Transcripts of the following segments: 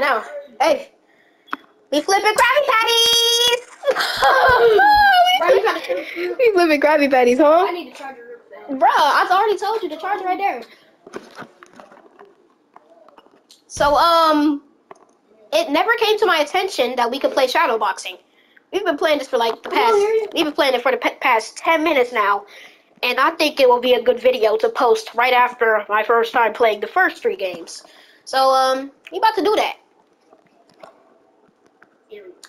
Now, hey, we flipping Krabby Patties. Krabby Patties. we flipping Krabby Patties, I huh? need to charge your phone. Bro, I already told you the charger right there. So, um, it never came to my attention that we could play shadow boxing. We've been playing this for like the past. We've been playing it for the past ten minutes now, and I think it will be a good video to post right after my first time playing the first three games. So, um, we about to do that.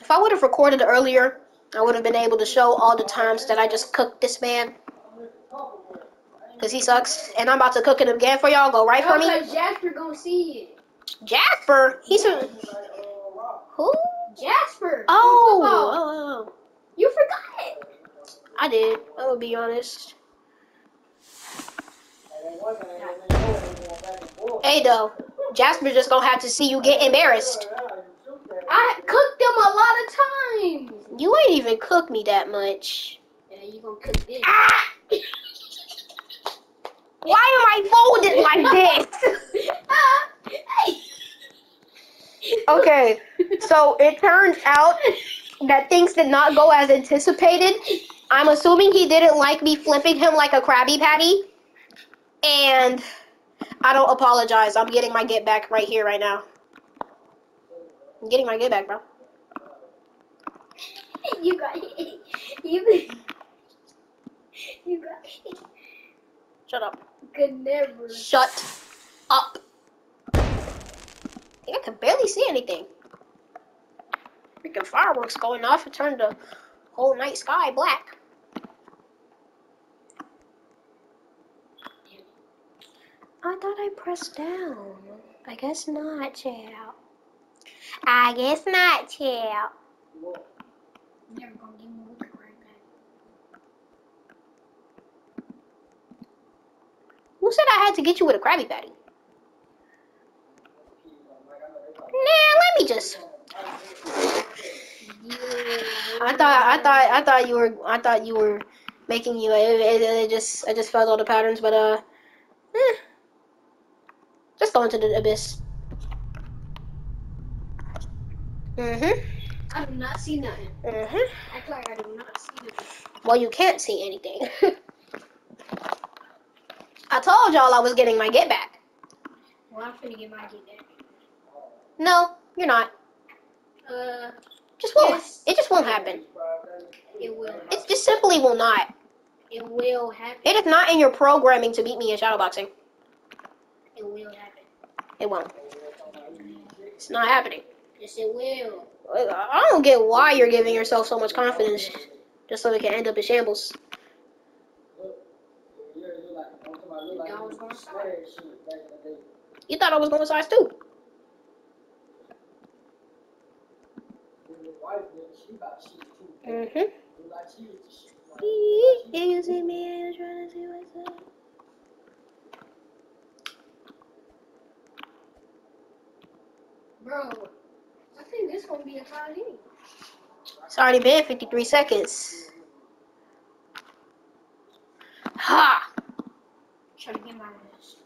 If I would have recorded earlier, I would have been able to show all the times that I just cooked this man. Cause he sucks, and I'm about to cook it again for y'all. Go right for me, Because Jasper gonna see it. Jasper. He's a who? Jasper. Oh, Oh, oh, you forgot it. I did. I will be honest. Hey, though, Jasper just gonna have to see you get embarrassed. I cooked them a lot of times. You ain't even cooked me that much. Yeah, you gonna cook this. Ah! Why am I folded like this? Okay, so it turns out that things did not go as anticipated. I'm assuming he didn't like me flipping him like a Krabby Patty. And I don't apologize. I'm getting my get back right here, right now. I'm getting my get back, bro. You got it. You, you got it. Shut up. Could never. Shut up. I can barely see anything. Freaking fireworks going off. It turned the whole night sky black. I thought I pressed down. I guess not, child. I guess not, child. Never gonna give me a right back. Who said I had to get you with a Krabby Patty? Nah, let me just. I thought, I thought, I thought you were, I thought you were making you. It, it, it just, I just felt all the patterns, but uh, eh. just go into the abyss. Mhm. I do not see nothing. Mhm. Act like I do not see nothing. Well, you can't see anything. I told y'all I was getting my get back. Well, I'm finna get my get back. No, you're not. Uh, Just won't. Yes. It just won't happen. it will. It just simply will not. It will happen. It is not in your programming to beat me in shadowboxing. It will happen. It won't. It's not happening. Yes, it will. I don't get why you're giving yourself so much confidence just so it can end up in shambles. I was gonna start. You thought I was going size two. Mm-hmm. Yeah, you see me, I'm trying to see what's up. Bro, this gonna be a game. It's already been 53 seconds. Ha! Try to get my wrist.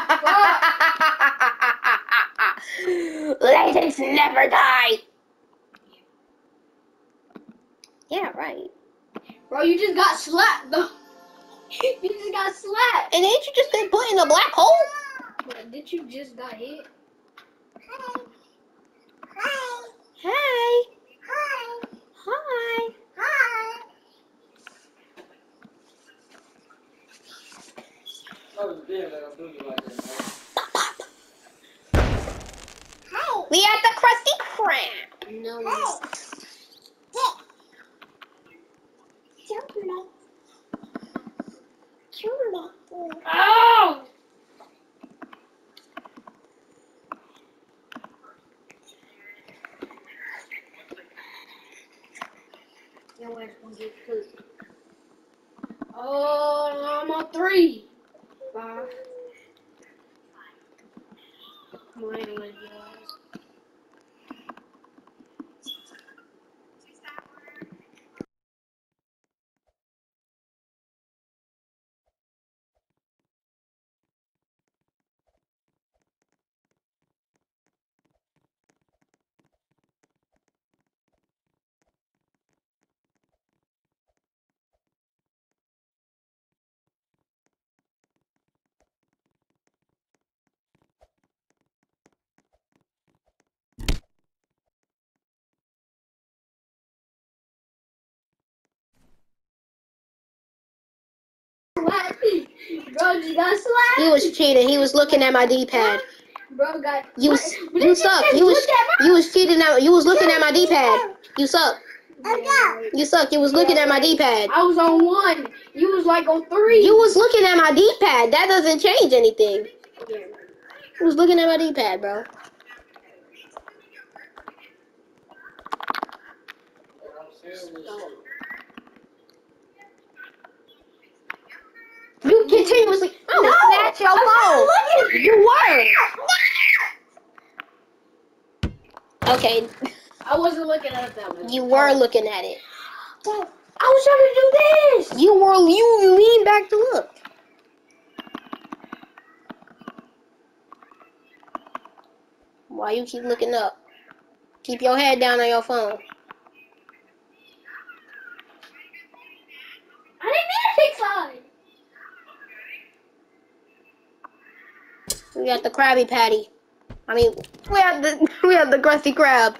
Legends never die. Yeah, right. Bro, you just got slapped though. you just got slapped. And ain't you just been put in a black hole? But did you just got hit? Hi. Hi. Hey. Hi. Hi. Hi. We at the Krusty Krab. No. Oh! Your ass gonna. Oh, I'm on three. Five. Come on, Bro just got slapped. He was cheating. He was looking at my D-pad. Bro got. You What? you suck. You was look at my- you was cheating at you was looking at my D-pad. You suck. You suck. You was looking at my D-pad. I was on one. You was like on three. You was looking at my D-pad. That doesn't change anything. You was looking at my D-pad, bro. You continuously. I will snatch your phone. You were. Okay, I wasn't looking at that one. you were looking at it. I was trying to do this. You were. You lean back to look. Why you keep looking up? Keep your head down on your phone. I didn't mean to take side. We got the Krabby Patty. I mean, we had the we had the grassy crab.